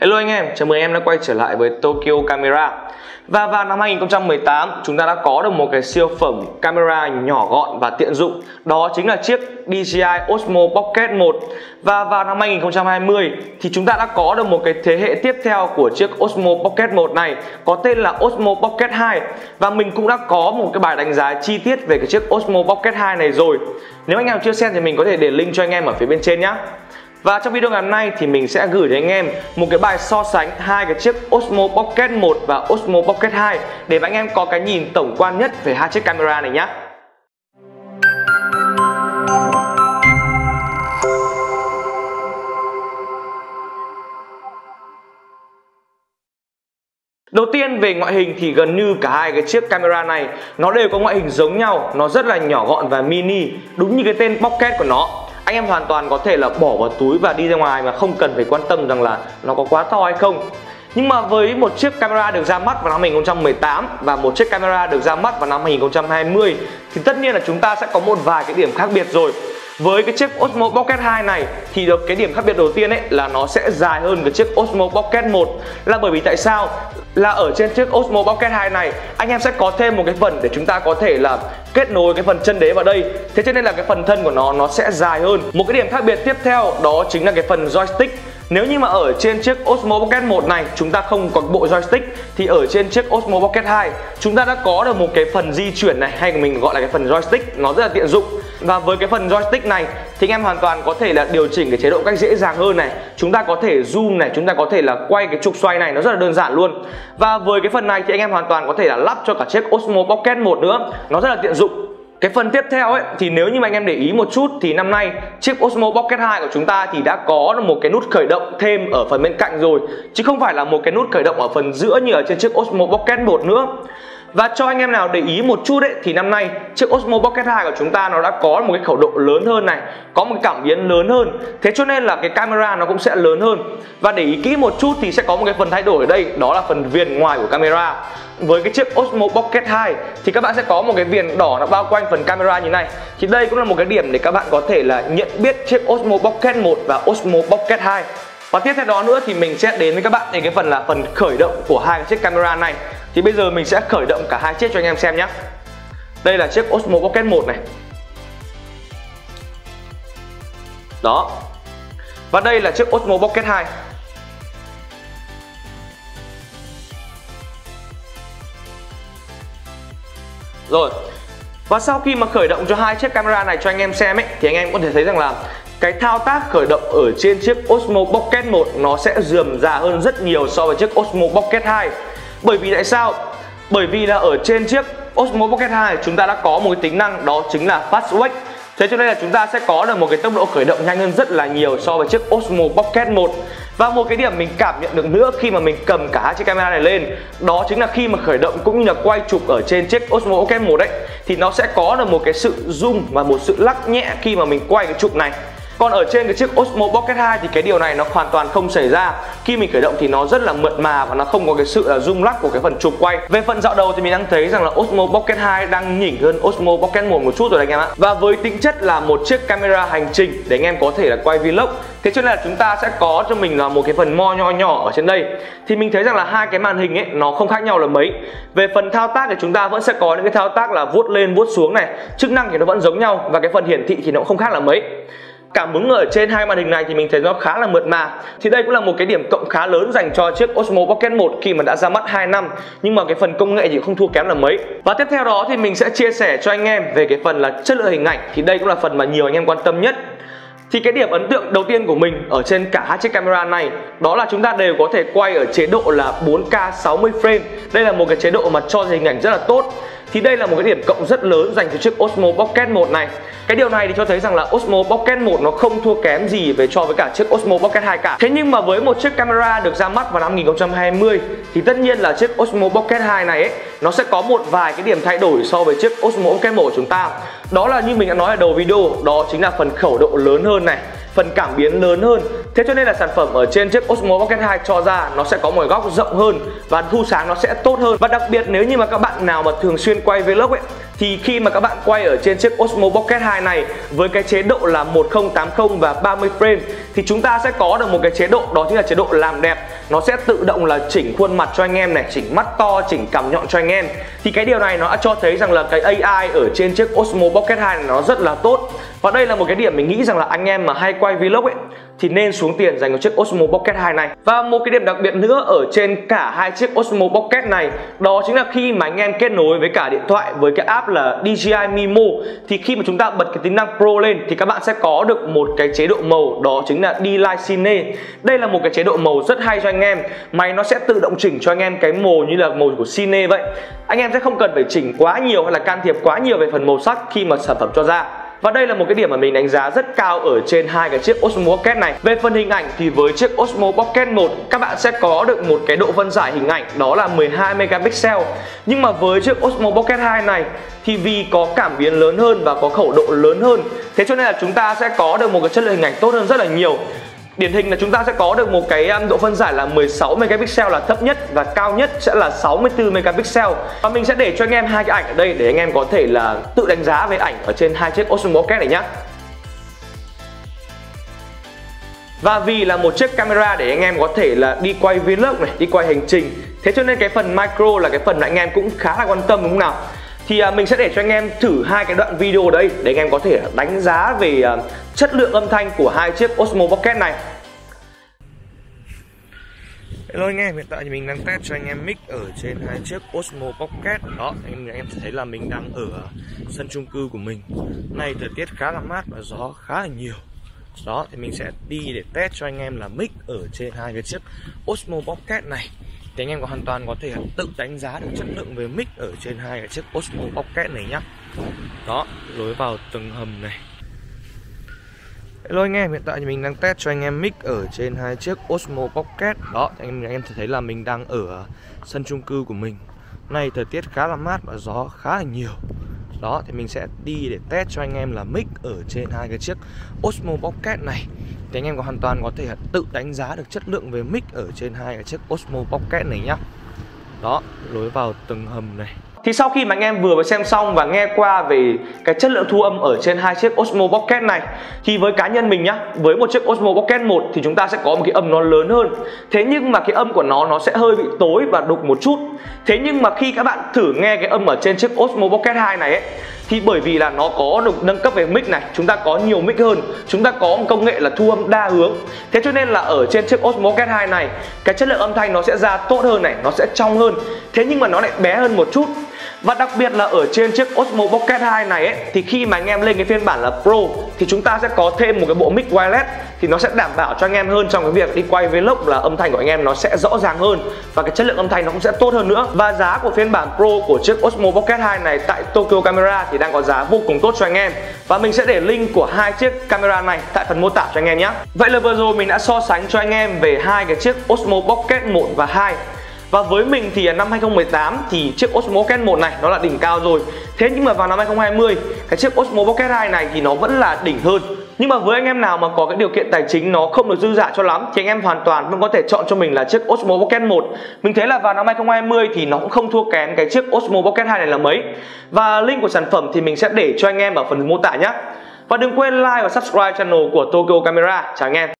Hello anh em, chào mừng em đã quay trở lại với Tokyo Camera. Và vào năm 2018 chúng ta đã có được một cái siêu phẩm camera nhỏ gọn và tiện dụng. Đó chính là chiếc DJI Osmo Pocket 1 Và vào năm 2020 thì chúng ta đã có được một cái thế hệ tiếp theo của chiếc Osmo Pocket 1 này Có tên là Osmo Pocket 2 Và mình cũng đã có một cái bài đánh giá chi tiết về cái chiếc Osmo Pocket 2 này rồi. Nếu anh em chưa xem thì mình có thể để link cho anh em ở phía bên trên nhé và trong video ngày hôm nay thì mình sẽ gửi đến anh em một cái bài so sánh hai cái chiếc Osmo Pocket 1 và Osmo Pocket 2 để anh em có cái nhìn tổng quan nhất về hai chiếc camera này nhé. Đầu tiên về ngoại hình thì gần như cả hai cái chiếc camera này nó đều có ngoại hình giống nhau, nó rất là nhỏ gọn và mini, đúng như cái tên Pocket của nó anh em hoàn toàn có thể là bỏ vào túi và đi ra ngoài mà không cần phải quan tâm rằng là nó có quá to hay không. Nhưng mà với một chiếc camera được ra mắt vào năm 2018 và một chiếc camera được ra mắt vào năm 2020 thì tất nhiên là chúng ta sẽ có một vài cái điểm khác biệt rồi. Với cái chiếc Osmo Pocket 2 này, thì được cái điểm khác biệt đầu tiên ấy là nó sẽ dài hơn cái chiếc Osmo Pocket 1 là bởi vì tại sao? Là ở trên chiếc Osmo Pocket 2 này, anh em sẽ có thêm một cái phần để chúng ta có thể là kết nối cái phần chân đế vào đây. Thế cho nên là cái phần thân của nó nó sẽ dài hơn. Một cái điểm khác biệt tiếp theo đó chính là cái phần joystick. Nếu như mà ở trên chiếc Osmo Pocket 1 này, chúng ta không có bộ joystick, thì ở trên chiếc Osmo Pocket 2 chúng ta đã có được một cái phần di chuyển này, hay mình gọi là cái phần joystick, nó rất là tiện dụng và với cái phần joystick này thì anh em hoàn toàn có thể là điều chỉnh cái chế độ cách dễ dàng hơn này. Chúng ta có thể zoom này, chúng ta có thể là quay cái trục xoay này, nó rất là đơn giản luôn. Và với cái phần này thì anh em hoàn toàn có thể là lắp cho cả chiếc Osmo Pocket 1 nữa. Nó rất là tiện dụng. Cái phần tiếp theo ấy, thì nếu như mà anh em để ý một chút thì năm nay chiếc Osmo Pocket 2 của chúng ta thì đã có một cái nút khởi động thêm ở phần bên cạnh rồi. Chứ không phải là một cái nút khởi động ở phần giữa như ở trên chiếc Osmo Pocket 1 nữa. Và cho anh em nào để ý một chút đấy thì năm nay chiếc Osmo Pocket 2 của chúng ta nó đã có một cái khẩu độ lớn hơn này, có một cảm biến lớn hơn. Thế cho nên là cái camera nó cũng sẽ lớn hơn. Và để ý kỹ một chút thì sẽ có một cái phần thay đổi ở đây, đó là phần viền ngoài của camera với cái chiếc Osmo Pocket 2 thì các bạn sẽ có một cái viền đỏ nó bao quanh phần camera như này thì đây cũng là một cái điểm để các bạn có thể là nhận biết chiếc Osmo Pocket 1 và Osmo Pocket 2 và tiếp theo đó nữa thì mình sẽ đến với các bạn đến cái phần là phần khởi động của hai cái chiếc camera này thì bây giờ mình sẽ khởi động cả hai chiếc cho anh em xem nhé. Đây là chiếc Osmo Pocket 1 này. Đó. Và đây là chiếc Osmo Pocket 2 Rồi. Và sau khi mà khởi động cho hai chiếc camera này cho anh em xem ấy, Thì anh em có thể thấy rằng là cái thao tác khởi động ở trên chiếc Osmo Pocket 1 nó sẽ dườm già hơn rất nhiều so với chiếc Osmo Pocket 2 bởi vì tại sao? Bởi vì là ở trên chiếc Osmo Pocket 2 chúng ta đã có một cái tính năng, đó chính là Fast Wake. Thế cho nên là chúng ta sẽ có được một cái tốc độ khởi động nhanh hơn rất là nhiều so với chiếc Osmo Pocket 1 Và một cái điểm mình cảm nhận được nữa khi mà mình cầm cả hai chiếc camera này lên, Đó chính là khi mà khởi động cũng như là quay chụp ở trên chiếc Osmo Pocket 1 đấy Thì nó sẽ có được một cái sự rung và một sự lắc nhẹ khi mà mình quay cái chụp này còn ở trên cái chiếc Osmo Pocket 2 thì cái điều này nó hoàn toàn không xảy ra. Khi mình khởi động thì nó rất là mượt mà và nó không có cái sự là rung lắc của cái phần chụp quay. Về phần dạo đầu thì mình đang thấy rằng là Osmo Pocket 2 đang nhỉnh hơn Osmo Pocket 1 một chút rồi anh em ạ. Và với tính chất là một chiếc camera hành trình để anh em có thể là quay vlog. Thế cho nên là chúng ta sẽ có cho mình là một cái phần mo nho nhỏ ở trên đây. Thì mình thấy rằng là hai cái màn hình ấy, nó không khác nhau là mấy. Về phần thao tác thì chúng ta vẫn sẽ có những cái thao tác là vuốt lên, vuốt xuống này. Chức năng thì nó vẫn giống nhau và cái phần hiển thị thì nó cũng không khác là mấy cảm ứng ở trên hai màn hình này thì mình thấy nó khá là mượt mà. Thì đây cũng là một cái điểm cộng khá lớn dành cho chiếc Osmo Pocket 1 khi mà đã ra mắt 2 năm, nhưng mà cái phần công nghệ thì không thua kém là mấy. Và tiếp theo đó thì mình sẽ chia sẻ cho anh em về cái phần là chất lượng hình ảnh, thì đây cũng là phần mà nhiều anh em quan tâm nhất. Thì cái điểm ấn tượng đầu tiên của mình ở trên cả hai chiếc camera này, đó là chúng ta đều có thể quay ở chế độ là 4K 60 frame. Đây là một cái chế độ mà cho hình ảnh rất là tốt thì đây là một cái điểm cộng rất lớn dành cho chiếc Osmo Pocket 1 này. Cái điều này thì cho thấy rằng là Osmo Pocket 1 nó không thua kém gì về so với cả chiếc Osmo Pocket 2 cả. Thế nhưng mà với một chiếc camera được ra mắt vào năm 2020 thì tất nhiên là chiếc Osmo Pocket 2 này ấy, nó sẽ có một vài cái điểm thay đổi so với chiếc Osmo Pocket 1 của chúng ta. Đó là như mình đã nói ở đầu video, đó chính là phần khẩu độ lớn hơn này phần cảm biến lớn hơn. Thế cho nên là sản phẩm ở trên chiếc Osmo Pocket 2 cho ra nó sẽ có một góc rộng hơn và thu sáng nó sẽ tốt hơn. Và đặc biệt nếu như mà các bạn nào mà thường xuyên quay vlog ấy, thì khi mà các bạn quay ở trên chiếc Osmo Pocket 2 này với cái chế độ là 1080 và 30 frame thì chúng ta sẽ có được một cái chế độ, đó chính là chế độ làm đẹp. Nó sẽ tự động là chỉnh khuôn mặt cho anh em này, chỉnh mắt to, chỉnh cằm nhọn cho anh em. Thì cái điều này nó đã cho thấy rằng là cái AI ở trên chiếc Osmo Pocket 2 này nó rất là tốt và đây là một cái điểm mình nghĩ rằng là anh em mà hay quay vlog ấy, thì nên xuống tiền dành cho chiếc Osmo Pocket 2 này. Và một cái điểm đặc biệt nữa ở trên cả hai chiếc Osmo Pocket này, đó chính là khi mà anh em kết nối với cả điện thoại với cái app là DJI Mimo, thì khi mà chúng ta bật cái tính năng Pro lên thì các bạn sẽ có được một cái chế độ màu, đó chính là D-Light Cine. Đây là một cái chế độ màu rất hay cho anh em, máy nó sẽ tự động chỉnh cho anh em cái màu như là màu của Cine vậy. Anh em sẽ không cần phải chỉnh quá nhiều hay là can thiệp quá nhiều về phần màu sắc khi mà sản phẩm cho ra và đây là một cái điểm mà mình đánh giá rất cao ở trên hai cái chiếc Osmo Pocket này. Về phần hình ảnh thì với chiếc Osmo Pocket 1 các bạn sẽ có được một cái độ phân giải hình ảnh đó là 12 megapixel. Nhưng mà với chiếc Osmo Pocket 2 này thì vì có cảm biến lớn hơn và có khẩu độ lớn hơn, thế cho nên là chúng ta sẽ có được một cái chất lượng hình ảnh tốt hơn rất là nhiều. Điển hình là chúng ta sẽ có được một cái um, độ phân giải là 16 megapixel là thấp nhất và cao nhất sẽ là 64 megapixel. Và mình sẽ để cho anh em hai cái ảnh ở đây để anh em có thể là tự đánh giá về ảnh ở trên hai chiếc Osmo Pocket này nhé. Và vì là một chiếc camera để anh em có thể là đi quay vlog này, đi quay hành trình Thế cho nên cái phần micro là cái phần mà anh em cũng khá là quan tâm đúng không nào thì à, mình sẽ để cho anh em thử hai cái đoạn video đây để anh em có thể đánh giá về à, chất lượng âm thanh của hai chiếc Osmo Pocket này. Hello anh em, hiện tại thì mình đang test cho anh em mic ở trên hai chiếc Osmo Pocket. Đó, anh em sẽ thấy là mình đang ở sân chung cư của mình. Nay thời tiết khá là mát và gió khá là nhiều. Đó, thì mình sẽ đi để test cho anh em là mic ở trên hai cái chiếc Osmo Pocket này thì anh em có hoàn toàn có thể tự đánh giá được chất lượng về mic ở trên hai cái chiếc Osmo Pocket này nhá. Đó lối vào tầng hầm này. Hello anh em, hiện tại thì mình đang test cho anh em mic ở trên hai chiếc Osmo Pocket. Đó, anh em, anh em thấy là mình đang ở sân chung cư của mình. Nay thời tiết khá là mát và gió khá là nhiều. Đó, thì mình sẽ đi để test cho anh em là mic ở trên hai cái chiếc Osmo Pocket này thì anh em có hoàn toàn có thể tự đánh giá được chất lượng về mic ở trên hai cái chiếc Osmo Pocket này nhá đó lối vào từng hầm này thì sau khi mà anh em vừa mới xem xong và nghe qua về cái chất lượng thu âm ở trên hai chiếc Osmo Pocket này thì với cá nhân mình nhá, với một chiếc Osmo Pocket 1 thì chúng ta sẽ có một cái âm nó lớn hơn. Thế nhưng mà cái âm của nó nó sẽ hơi bị tối và đục một chút. Thế nhưng mà khi các bạn thử nghe cái âm ở trên chiếc Osmo Pocket 2 này ấy thì bởi vì là nó có được nâng cấp về mic này chúng ta có nhiều mic hơn chúng ta có một công nghệ là thu âm đa hướng. Thế cho nên là ở trên chiếc Osmo Pocket 2 này cái chất lượng âm thanh nó sẽ ra tốt hơn này nó sẽ trong hơn. Thế nhưng mà nó lại bé hơn một chút. Và đặc biệt là ở trên chiếc Osmo Pocket 2 này ấy, thì khi mà anh em lên cái phiên bản là Pro thì chúng ta sẽ có thêm một cái bộ mic wireless thì nó sẽ đảm bảo cho anh em hơn trong cái việc đi quay vlog là âm thanh của anh em nó sẽ rõ ràng hơn và cái chất lượng âm thanh nó cũng sẽ tốt hơn nữa. Và giá của phiên bản Pro của chiếc Osmo Pocket 2 này tại Tokyo Camera thì đang có giá vô cùng tốt cho anh em. Và mình sẽ để link của hai chiếc camera này tại phần mô tả cho anh em nhé. Vậy là vừa rồi mình đã so sánh cho anh em về hai cái chiếc Osmo Pocket 1 và 2 và với mình thì năm 2018 thì chiếc Osmo Pocket 1 này nó là đỉnh cao rồi Thế nhưng mà vào năm 2020 cái chiếc Osmo Pocket 2 này thì nó vẫn là đỉnh hơn nhưng mà với anh em nào mà có cái điều kiện tài chính nó không được dư dả cho lắm, thì anh em hoàn toàn vẫn có thể chọn cho mình là chiếc Osmo Pocket 1. Mình thấy là vào năm 2020 thì nó cũng không thua kém cái chiếc Osmo Pocket 2 này là mấy. Và link của sản phẩm thì mình sẽ để cho anh em ở phần mô tả nhé. Và đừng quên like và subscribe channel của Tokyo Camera. Chào anh em.